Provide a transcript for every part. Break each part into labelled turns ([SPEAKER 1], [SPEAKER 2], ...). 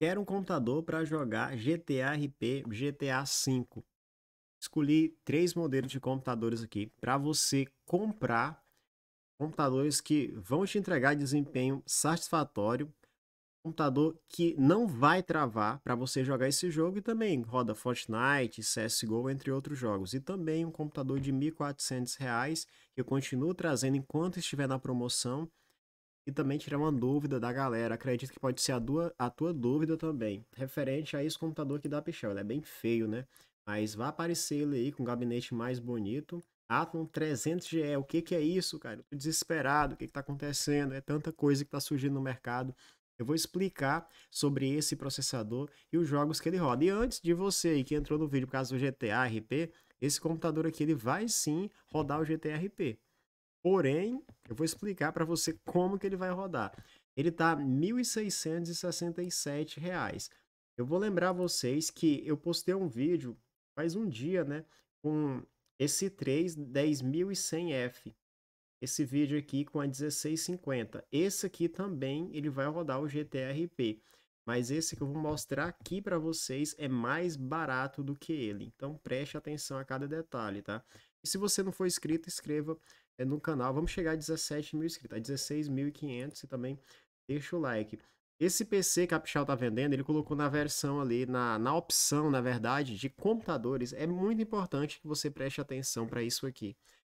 [SPEAKER 1] Quero um computador para jogar GTA RP, GTA V. Escolhi três modelos de computadores aqui para você comprar computadores que vão te entregar desempenho satisfatório, computador que não vai travar para você jogar esse jogo e também roda Fortnite, CSGO, entre outros jogos. E também um computador de R$ 1.400 que eu continuo trazendo enquanto estiver na promoção e também tirar uma dúvida da galera. Acredito que pode ser a, tua, a tua dúvida também, referente a esse computador aqui da Pichel. Ele é bem feio, né? Mas vai aparecer ele aí com um gabinete mais bonito. Atom 300GE, o que que é isso, cara? Eu tô desesperado, o que que tá acontecendo? É tanta coisa que tá surgindo no mercado. Eu vou explicar sobre esse processador e os jogos que ele roda. E antes de você aí que entrou no vídeo por causa do GTA RP, esse computador aqui ele vai sim rodar o GTA RP. Porém, eu vou explicar para você como que ele vai rodar. Ele tá R$ 1.667. Eu vou lembrar vocês que eu postei um vídeo faz um dia, né, com esse 3 10100F. Esse vídeo aqui com a 1650. Esse aqui também ele vai rodar o GTRP, mas esse que eu vou mostrar aqui para vocês é mais barato do que ele. Então preste atenção a cada detalhe, tá? E se você não for inscrito, inscreva é, no canal. Vamos chegar a 17 mil inscritos, a 16.500 e também deixa o like. Esse PC que a Pichal tá vendendo, ele colocou na versão ali, na, na opção, na verdade, de computadores. É muito importante que você preste atenção para isso aqui.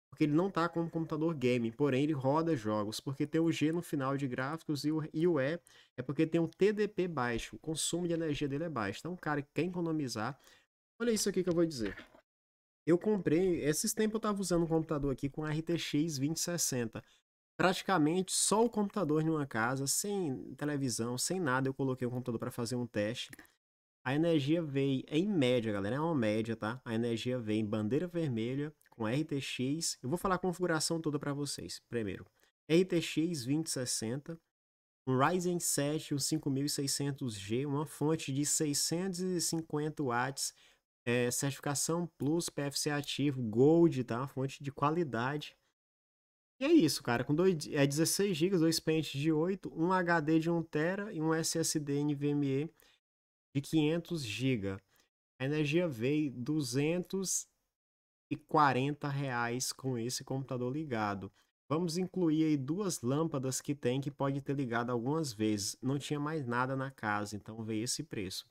[SPEAKER 1] Porque ele não tá com um computador game, porém ele roda jogos, porque tem o G no final de gráficos e o, e o E é porque tem um TDP baixo, o consumo de energia dele é baixo. Então, o cara que quer economizar, olha isso aqui que eu vou dizer. Eu comprei, esses tempos eu estava usando um computador aqui com RTX 2060. Praticamente só o computador em uma casa, sem televisão, sem nada, eu coloquei o computador para fazer um teste. A energia veio, em média, galera, é uma média, tá? A energia veio em bandeira vermelha com RTX. Eu vou falar a configuração toda para vocês. Primeiro, RTX 2060, um Ryzen 7, um 5600G, uma fonte de 650 watts é, certificação Plus, PFC ativo, Gold, tá? Fonte de qualidade. E é isso, cara. Com dois, é 16 GB, dois pentes de 8, um HD de 1 TB e um SSD NVMe de 500 GB. A energia veio 240 reais com esse computador ligado. Vamos incluir aí duas lâmpadas que tem que pode ter ligado algumas vezes. Não tinha mais nada na casa, então veio esse preço.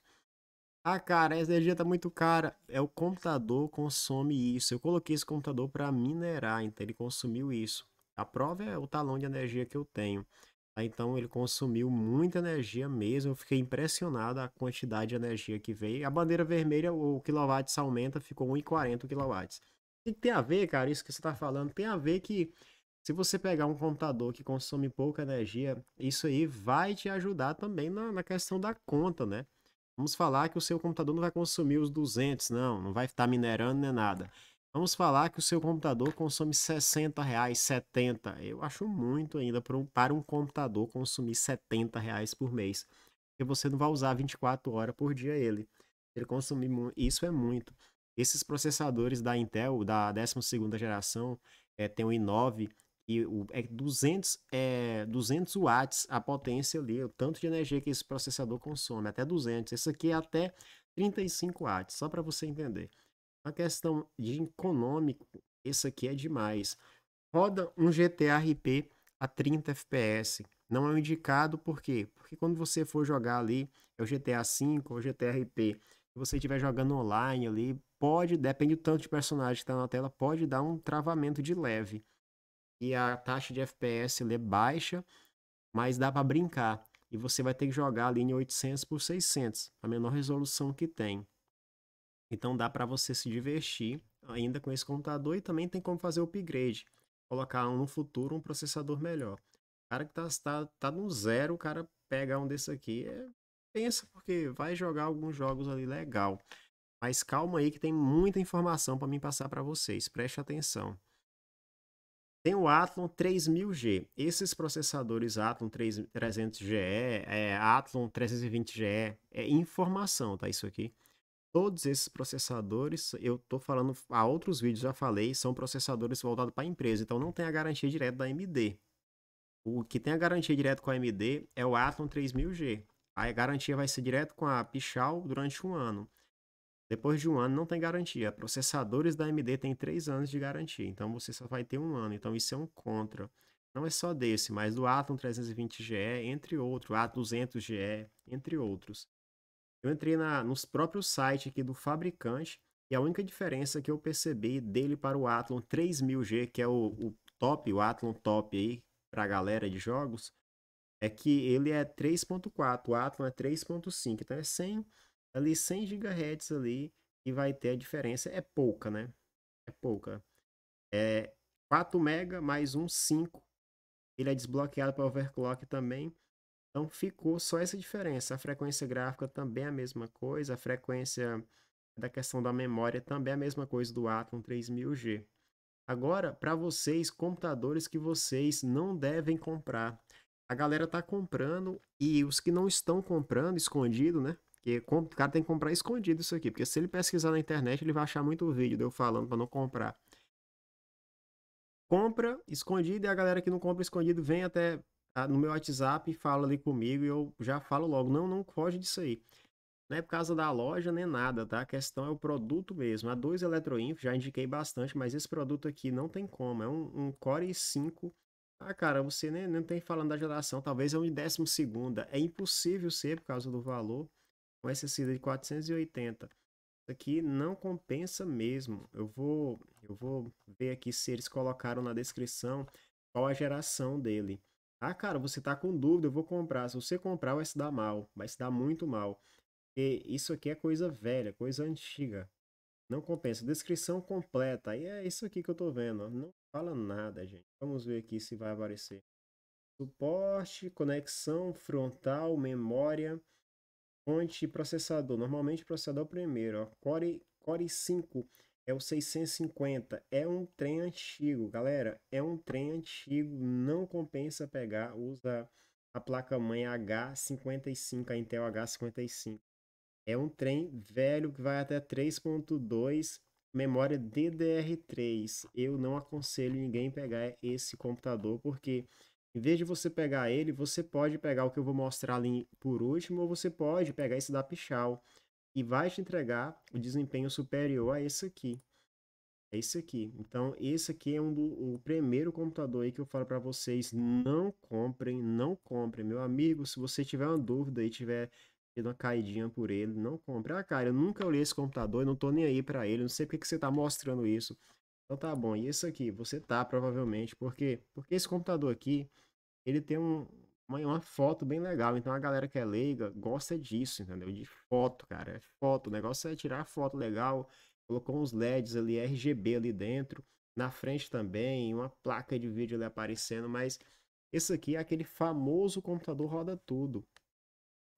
[SPEAKER 1] Ah, cara, essa energia tá muito cara. É o computador consome isso. Eu coloquei esse computador para minerar, então ele consumiu isso. A prova é o talão de energia que eu tenho. Então ele consumiu muita energia mesmo. Eu fiquei impressionado a quantidade de energia que veio. A bandeira vermelha, o quilowatts aumenta, ficou 1,40 kW. O que tem a ver, cara? Isso que você tá falando tem a ver que se você pegar um computador que consome pouca energia, isso aí vai te ajudar também na, na questão da conta, né? Vamos falar que o seu computador não vai consumir os 200, não, não vai estar minerando nem nada. Vamos falar que o seu computador consome 60 reais, 70. Eu acho muito ainda para um, para um computador consumir 70 reais por mês. Porque você não vai usar 24 horas por dia ele. Ele consumir isso é muito. Esses processadores da Intel, da 12ª geração, é, tem o i9 e o, é 200, é 200 watts a potência ali, o tanto de energia que esse processador consome, até 200. Esse aqui é até 35 watts, só para você entender. A questão de econômico, esse aqui é demais. Roda um GTA RP a 30 FPS. Não é um indicado por quê? Porque quando você for jogar ali, é o GTA V ou o GTA RP, se você estiver jogando online ali, pode, depende do tanto de personagem que está na tela, pode dar um travamento de leve e a taxa de FPS é baixa, mas dá para brincar. E você vai ter que jogar ali em 800 por 600, a menor resolução que tem. Então dá para você se divertir ainda com esse computador e também tem como fazer o upgrade, colocar no futuro um processador melhor. O cara que tá, tá, tá no zero, o cara pega um desse aqui, é, pensa porque vai jogar alguns jogos ali legal. Mas calma aí que tem muita informação para mim passar para vocês. Preste atenção. Tem o Athlon 3000G. Esses processadores Athlon 300GE, é, Athlon 320GE, é informação, tá? Isso aqui. Todos esses processadores, eu tô falando, há outros vídeos já falei, são processadores voltados para a empresa, então não tem a garantia direta da AMD. O que tem a garantia direta com a AMD é o Athlon 3000G. a garantia vai ser direto com a Pichal durante um ano. Depois de um ano não tem garantia. Processadores da AMD têm três anos de garantia, então você só vai ter um ano. Então isso é um contra. Não é só desse, mas do Atom 320GE, entre outros, A200GE, entre outros. Eu entrei na, nos próprios sites aqui do fabricante e a única diferença que eu percebi dele para o Athlon 3000G, que é o, o top, o Athlon top aí para a galera de jogos, é que ele é 3.4, o Athlon é 3.5, então é 100 ali 100 GHz ali e vai ter a diferença. É pouca, né? É pouca. É 4 MB mais um 5. Ele é desbloqueado para overclock também. Então ficou só essa diferença. A frequência gráfica também é a mesma coisa. A frequência da questão da memória também é a mesma coisa do Atom 3000G. Agora, para vocês, computadores que vocês não devem comprar. A galera tá comprando e os que não estão comprando, escondido, né? Porque o cara tem que comprar escondido isso aqui. Porque se ele pesquisar na internet, ele vai achar muito vídeo de eu falando para não comprar. Compra escondido e a galera que não compra escondido vem até no meu WhatsApp e fala ali comigo e eu já falo logo. Não, não foge disso aí. Não é por causa da loja nem nada, tá? A questão é o produto mesmo. A 2 Eletroinf já indiquei bastante, mas esse produto aqui não tem como. É um, um Core i5. Ah, cara, você nem, nem tem falando da geração. Talvez é um décimo segunda. É impossível ser por causa do valor um SSD de 480. Isso aqui não compensa mesmo. Eu vou, eu vou ver aqui se eles colocaram na descrição qual a geração dele. Ah, cara, você tá com dúvida, eu vou comprar. Se você comprar, vai se dar mal. Vai se dar muito mal. Porque isso aqui é coisa velha, coisa antiga. Não compensa. Descrição completa. Aí é isso aqui que eu tô vendo. Não fala nada, gente. Vamos ver aqui se vai aparecer. Suporte, conexão frontal, memória. Fonte processador. Normalmente processador primeiro. Ó. Core, Core 5 é o 650. É um trem antigo, galera. É um trem antigo. Não compensa pegar. Usa a placa-mãe H55, a Intel H55. É um trem velho que vai até 3.2, memória DDR3. Eu não aconselho ninguém pegar esse computador porque em vez de você pegar ele, você pode pegar o que eu vou mostrar ali por último, ou você pode pegar esse da Pichal e vai te entregar o desempenho superior a esse aqui. É esse aqui. Então, esse aqui é um do, o primeiro computador aí que eu falo para vocês, não comprem, não comprem. Meu amigo, se você tiver uma dúvida e tiver tido uma caidinha por ele, não compre. Ah, cara, eu nunca olhei esse computador, eu não tô nem aí para ele, não sei porque que você tá mostrando isso. Então tá bom, e esse aqui, você tá provavelmente, porque porque esse computador aqui, ele tem um, uma, uma foto bem legal, então a galera que é leiga gosta disso, entendeu? De foto, cara, é foto, o negócio é tirar foto legal, colocou uns LEDs ali, RGB ali dentro, na frente também, uma placa de vídeo ali aparecendo, mas esse aqui é aquele famoso computador roda tudo.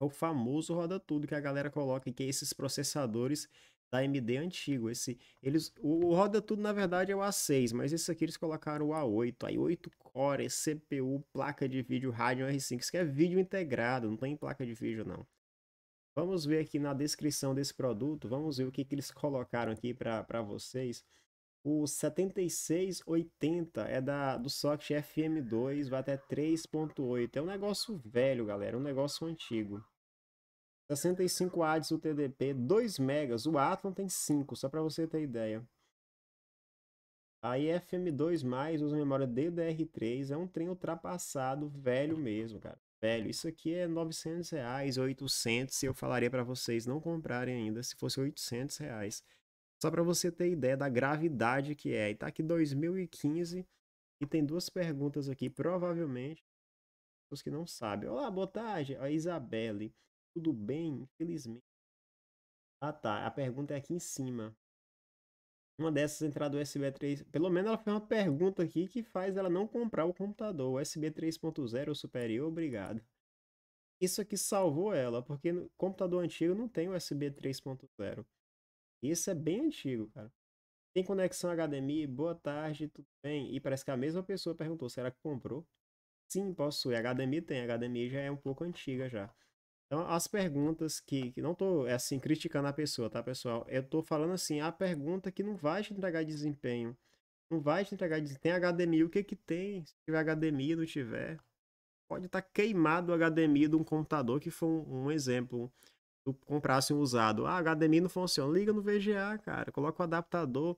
[SPEAKER 1] É o famoso roda tudo que a galera coloca, que é esses processadores da AMD antigo. Esse, eles, o roda tudo na verdade é o A6, mas esse aqui eles colocaram o A8, aí 8 core, CPU, placa de vídeo Radeon R5, isso que é vídeo integrado, não tem placa de vídeo não. Vamos ver aqui na descrição desse produto, vamos ver o que, que eles colocaram aqui para vocês. O 7680 é da, do socket FM2, vai até 3.8. É um negócio velho, galera, um negócio antigo. 65 ADS o TDP, 2 megas. O Athlon tem 5, só para você ter ideia. Aí FM2+, usa memória DDR3, é um trem ultrapassado, velho mesmo, cara. Velho, isso aqui é 900 reais, 800, eu falaria para vocês não comprarem ainda, se fosse 800 reais. Só para você ter ideia da gravidade que é. E tá aqui 2015 e tem duas perguntas aqui, provavelmente, os que não sabem. Olá, boa tarde, a Isabelle. Tudo bem? Infelizmente. Ah, tá. A pergunta é aqui em cima. Uma dessas entradas USB 3. Pelo menos ela fez uma pergunta aqui que faz ela não comprar o computador. USB 3.0 ou superior, obrigado. Isso aqui salvou ela, porque no computador antigo não tem USB 3.0. Isso é bem antigo, cara. Tem conexão HDMI? Boa tarde, tudo bem? E parece que a mesma pessoa perguntou: será que comprou? Sim, possui. HDMI tem. HDMI já é um pouco antiga já. Então, as perguntas que, que não tô, é assim, criticando a pessoa, tá, pessoal? Eu tô falando assim, a pergunta que não vai te entregar desempenho. Não vai te entregar desempenho. Tem HDMI, o que que tem? Se tiver HDMI, não tiver. pode estar tá queimado o HDMI de um computador, que foi um, um exemplo. Tu comprasse um usado, ah, HDMI não funciona, liga no VGA, cara, coloca o adaptador.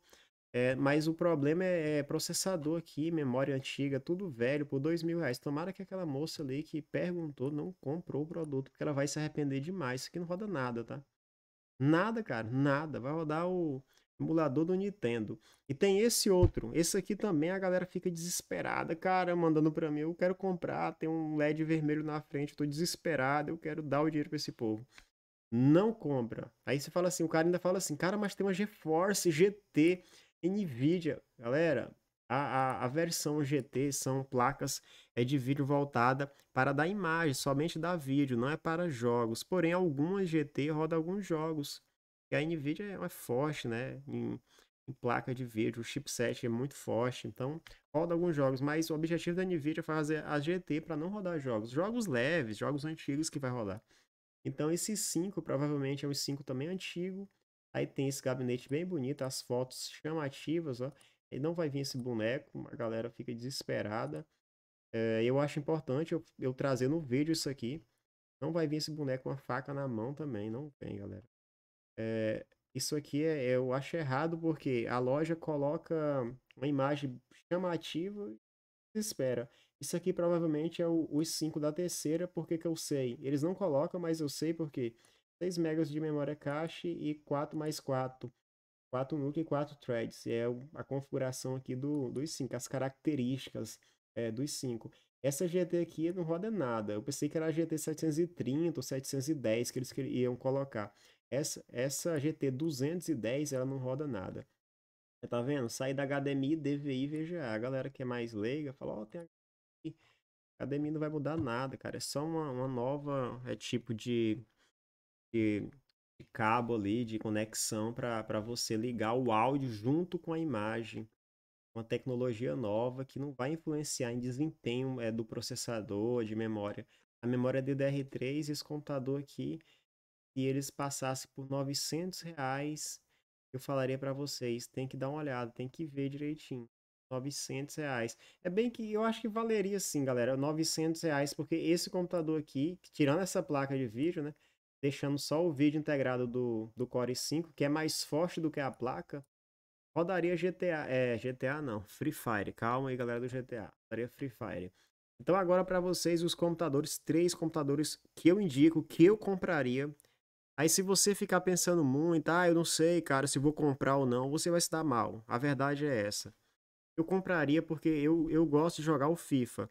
[SPEAKER 1] É, mas o problema é, é, processador aqui, memória antiga, tudo velho, por dois mil reais. Tomara que aquela moça ali que perguntou não comprou o produto, porque ela vai se arrepender demais. Isso aqui não roda nada, tá? Nada, cara, nada. Vai rodar o emulador do Nintendo. E tem esse outro. Esse aqui também a galera fica desesperada, cara, mandando para mim, eu quero comprar, tem um LED vermelho na frente, tô desesperado, eu quero dar o dinheiro para esse povo. Não compra. Aí você fala assim, o cara ainda fala assim, cara, mas tem uma GeForce GT NVIDIA. Galera, a, a, a, versão GT são placas é de vídeo voltada para dar imagem, somente dar vídeo, não é para jogos. Porém, algumas GT rodam alguns jogos. E a NVIDIA é, é forte, né? Em, em, placa de vídeo, o chipset é muito forte, então roda alguns jogos. Mas o objetivo da NVIDIA é fazer a GT para não rodar jogos. Jogos leves, jogos antigos que vai rodar. Então, esse 5 provavelmente é um 5 também antigo Aí tem esse gabinete bem bonito, as fotos chamativas, ó. E não vai vir esse boneco, a galera fica desesperada. É, eu acho importante eu, eu, trazer no vídeo isso aqui. Não vai vir esse boneco com uma faca na mão também, não vem, galera. É, isso aqui é, eu acho errado porque a loja coloca uma imagem chamativa e espera. Isso aqui provavelmente é o, os 5 da terceira, porque que eu sei. Eles não colocam, mas eu sei porque 6 MB de memória cache e 4 mais 4. 4 núcleos e 4 threads. É a configuração aqui do, dos 5, as características é, dos 5. Essa GT aqui não roda nada. Eu pensei que era a GT 730 ou 710 que eles iam colocar. Essa, essa GT 210 ela não roda nada. Tá vendo? Sai da HDMI, DVI, VGA. A galera que é mais leiga fala, ó, oh, tem HDMI. HDMI não vai mudar nada, cara. É só uma, uma nova é, tipo de de, de cabo ali, de conexão para você ligar o áudio junto com a imagem. Uma tecnologia nova que não vai influenciar em desempenho é, do processador, de memória. A memória DDR3, esse computador aqui, se eles passassem por 900 reais, eu falaria para vocês, tem que dar uma olhada, tem que ver direitinho. 900 reais. É bem que eu acho que valeria sim, galera, 900 reais, porque esse computador aqui, tirando essa placa de vídeo, né, deixando só o vídeo integrado do, do Core 5, que é mais forte do que a placa, rodaria GTA. É, GTA não, Free Fire. Calma aí, galera do GTA. Rodaria Free Fire. Então agora para vocês os computadores, três computadores que eu indico, que eu compraria. Aí se você ficar pensando muito, ah, eu não sei, cara, se vou comprar ou não, você vai se dar mal. A verdade é essa. Eu compraria porque eu, eu gosto de jogar o FIFA.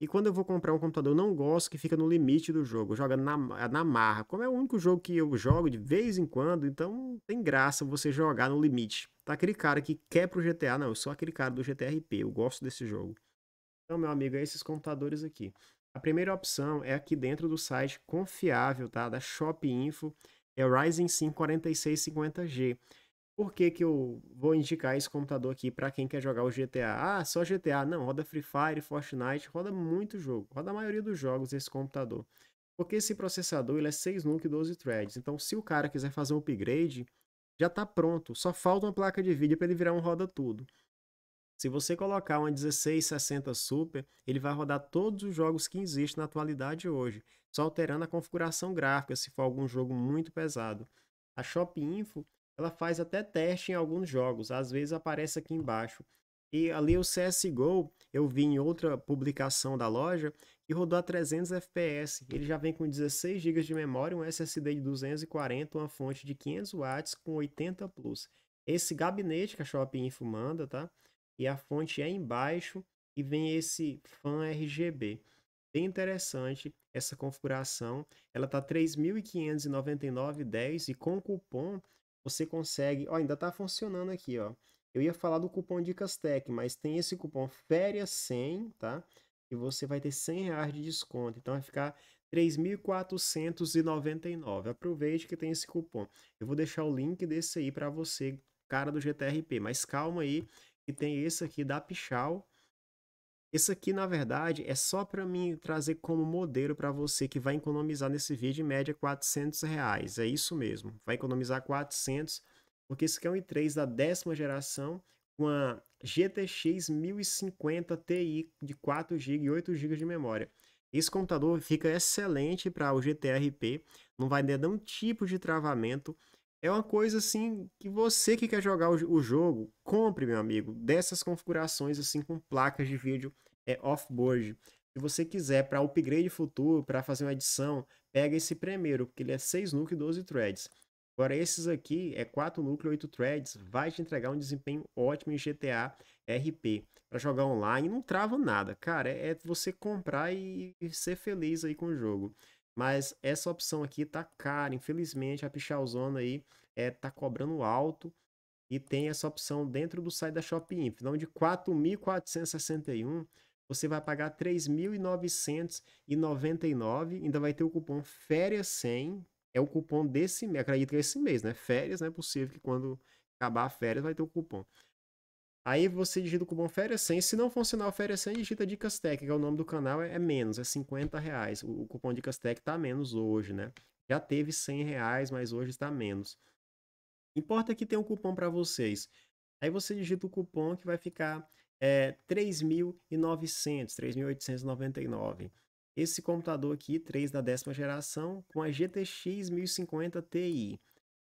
[SPEAKER 1] E quando eu vou comprar um computador, eu não gosto que fica no limite do jogo, joga na, na marra. Como é o único jogo que eu jogo de vez em quando, então tem graça você jogar no limite. Tá aquele cara que quer pro GTA, não, eu sou aquele cara do GTRP, eu gosto desse jogo. Então, meu amigo, é esses computadores aqui. A primeira opção é aqui dentro do site confiável, tá? Da Shop Info, é o Ryzen 5 4650G. Por que, que eu vou indicar esse computador aqui para quem quer jogar o GTA? Ah, só GTA. Não, roda Free Fire, Fortnite, roda muito jogo. Roda a maioria dos jogos esse computador. Porque esse processador ele é 6 núcleos e 12 threads. Então, se o cara quiser fazer um upgrade, já está pronto. Só falta uma placa de vídeo para ele virar um roda tudo. Se você colocar uma 1660 Super, ele vai rodar todos os jogos que existem na atualidade hoje, só alterando a configuração gráfica se for algum jogo muito pesado. A Shop Info ela faz até teste em alguns jogos, às vezes aparece aqui embaixo. E ali o CSGO, eu vi em outra publicação da loja, que rodou a 300 FPS. Ele já vem com 16 GB de memória, um SSD de 240, uma fonte de 500 watts com 80 plus. Esse gabinete que a Shopping Info manda, tá? E a fonte é embaixo e vem esse fan RGB. Bem interessante essa configuração. Ela tá 3.599,10 e com cupom você consegue. Ó, ainda tá funcionando aqui, ó. Eu ia falar do cupom Dicas Tech, mas tem esse cupom Férias 100, tá? E você vai ter 100 reais de desconto. Então vai ficar 3.499. Aproveite que tem esse cupom. Eu vou deixar o link desse aí para você, cara do GTRP. Mas calma aí, que tem esse aqui da Pichal, esse aqui, na verdade, é só para mim trazer como modelo para você que vai economizar nesse vídeo em média 400 reais. É isso mesmo, vai economizar 400, porque esse aqui é um i3 da décima geração com a GTX 1050 Ti de 4 GB e 8 GB de memória. Esse computador fica excelente para o GTRP, não vai dar nenhum tipo de travamento. É uma coisa assim que você que quer jogar o, jogo, compre, meu amigo, dessas configurações assim com placas de vídeo é off-board. Se você quiser para upgrade futuro, para fazer uma edição, pega esse primeiro, porque ele é 6 núcleos e 12 threads. Agora esses aqui é 4 núcleos, 8 threads, vai te entregar um desempenho ótimo em GTA RP. Para jogar online não trava nada. Cara, é, é você comprar e, e ser feliz aí com o jogo. Mas essa opção aqui tá cara, infelizmente a Pichalzona aí é, tá cobrando alto e tem essa opção dentro do site da Shopee Info. Então de 4.461 você vai pagar 3.999, ainda vai ter o cupom férias 100, é o cupom desse mês, acredito que é esse mês, né? Férias, não é possível que quando acabar a férias vai ter o cupom. Aí você digita o cupom férias 100, se não funcionar o férias 100, digita Dicas Tech, que é o nome do canal, é, é menos, é 50 reais. O, o cupom Dicas Tech tá menos hoje, né? Já teve 100 reais, mas hoje está menos. Importa que tem um cupom para vocês. Aí você digita o cupom que vai ficar é 3.900, 3.899. Esse computador aqui, 3 da décima geração, com a GTX 1050 Ti.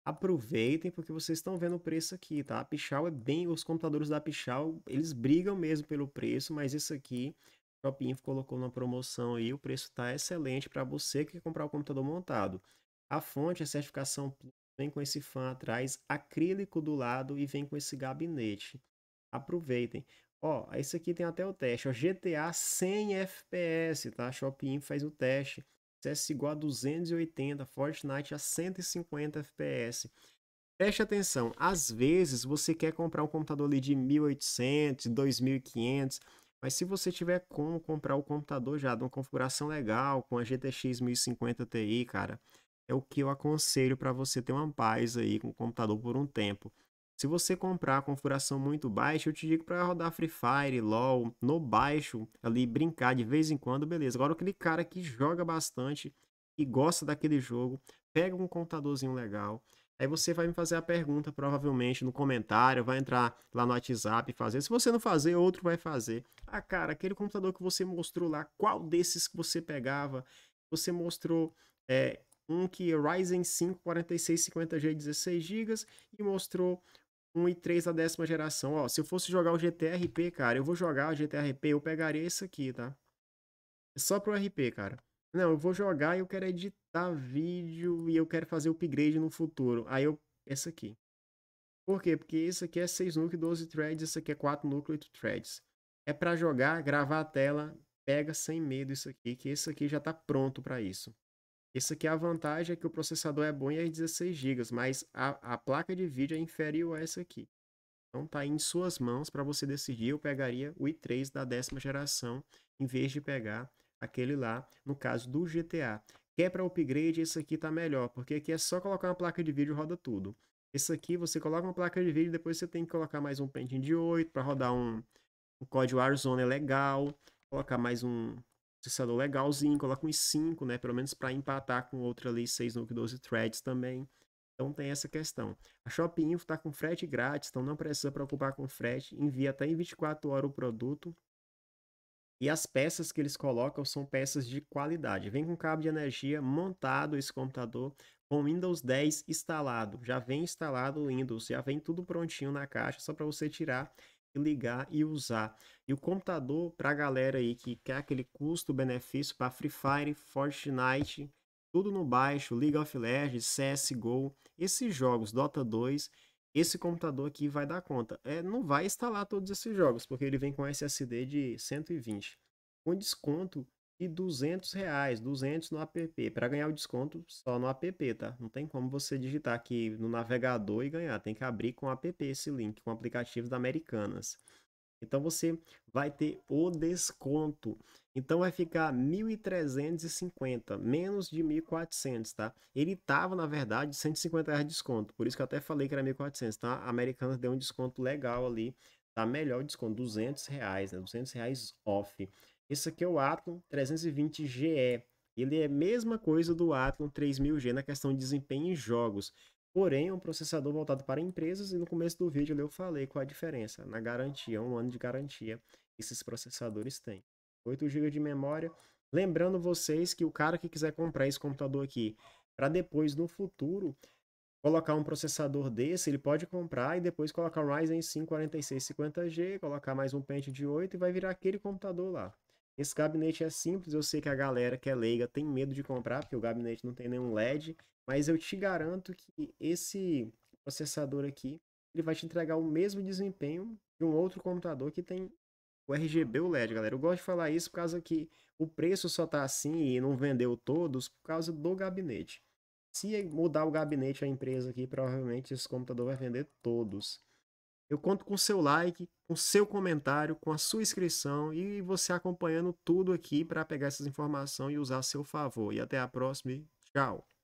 [SPEAKER 1] Aproveitem porque vocês estão vendo o preço aqui, tá? A é bem, os computadores da Pichal, eles brigam mesmo pelo preço, mas esse aqui, o Shopping colocou na promoção aí, o preço está excelente para você que quer comprar o computador montado. A fonte, a certificação vem com esse fã atrás, acrílico do lado e vem com esse gabinete. Aproveitem. Ó, esse aqui tem até o teste, ó, GTA 100 FPS, tá? Shopping faz o teste. CSGO a 280, Fortnite a 150 FPS. Preste atenção, às vezes você quer comprar um computador ali de 1800, 2500, mas se você tiver como comprar o computador já de uma configuração legal, com a GTX 1050 Ti, cara, é o que eu aconselho para você ter uma paz aí com o computador por um tempo. Se você comprar a configuração muito baixa, eu te digo para rodar Free Fire, LoL, no baixo, ali brincar de vez em quando, beleza. Agora aquele cara que joga bastante e gosta daquele jogo, pega um computadorzinho legal. Aí você vai me fazer a pergunta, provavelmente, no comentário, vai entrar lá no WhatsApp e fazer. Se você não fazer, outro vai fazer. Ah, cara, aquele computador que você mostrou lá, qual desses que você pegava? Você mostrou é, um que Ryzen 5 4650G 16GB e mostrou 1 e 3 da décima geração. Ó, se eu fosse jogar o GTRP, cara, eu vou jogar o GTRP, eu pegaria esse aqui, tá? É só pro RP, cara. Não, eu vou jogar e eu quero editar vídeo e eu quero fazer upgrade no futuro. Aí eu, esse aqui. Por quê? Porque esse aqui é 6 núcleos, 12 threads, esse aqui é 4 núcleos, 8 threads. É para jogar, gravar a tela, pega sem medo isso aqui, que esse aqui já tá pronto para isso. Esse aqui é a vantagem é que o processador é bom e é 16 GB, mas a, a placa de vídeo é inferior a essa aqui. Então tá em suas mãos para você decidir. Eu pegaria o i3 da décima geração em vez de pegar aquele lá, no caso do GTA. Quer para upgrade, esse aqui tá melhor, porque aqui é só colocar uma placa de vídeo e roda tudo. Esse aqui você coloca uma placa de vídeo, depois você tem que colocar mais um Pentium de 8 para rodar um, um código Warzone é legal, colocar mais um processador legalzinho, coloca uns 5, né? Pelo menos para empatar com outro ali, 6 no 12 threads também. Então tem essa questão. A Shopping Info está com frete grátis, então não precisa preocupar com frete. Envia até em 24 horas o produto. E as peças que eles colocam são peças de qualidade. Vem com cabo de energia montado esse computador com Windows 10 instalado. Já vem instalado o Windows, já vem tudo prontinho na caixa, só para você tirar ligar e usar. E o computador, para a galera aí que quer aquele custo-benefício para Free Fire, Fortnite, tudo no baixo, League of Legends, CSGO, esses jogos, Dota 2, esse computador aqui vai dar conta. É, não vai instalar todos esses jogos, porque ele vem com SSD de 120. Com desconto e 200 reais, 200 no app. Para ganhar o desconto só no app, tá? Não tem como você digitar aqui no navegador e ganhar. Tem que abrir com app esse link, com aplicativos da Americanas. Então você vai ter o desconto. Então vai ficar 1.350, menos de 1.400, tá? Ele tava, na verdade, 150 reais de desconto. Por isso que eu até falei que era 1.400, tá? A Americanas deu um desconto legal ali. Tá melhor desconto, 200 reais, né? 200 reais off. Esse aqui é o Atom 320GE. Ele é a mesma coisa do Atom 3000G na questão de desempenho em jogos. Porém, é um processador voltado para empresas e no começo do vídeo eu falei qual a diferença. Na garantia, um ano de garantia, esses processadores têm. 8 GB de memória Lembrando vocês que o cara que quiser comprar esse computador aqui, para depois no futuro colocar um processador desse, ele pode comprar e depois colocar um Ryzen 5 4650G, colocar mais um pente de 8 e vai virar aquele computador lá. Esse gabinete é simples, eu sei que a galera que é leiga tem medo de comprar, porque o gabinete não tem nenhum LED, mas eu te garanto que esse processador aqui, ele vai te entregar o mesmo desempenho de um outro computador que tem o RGB o LED, galera. Eu gosto de falar isso por causa que o preço só tá assim e não vendeu todos por causa do gabinete. Se mudar o gabinete a empresa aqui, provavelmente esse computador vai vender todos. Eu conto com seu like, com seu comentário, com a sua inscrição e você acompanhando tudo aqui para pegar essas informações e usar a seu favor. E até a próxima. Tchau.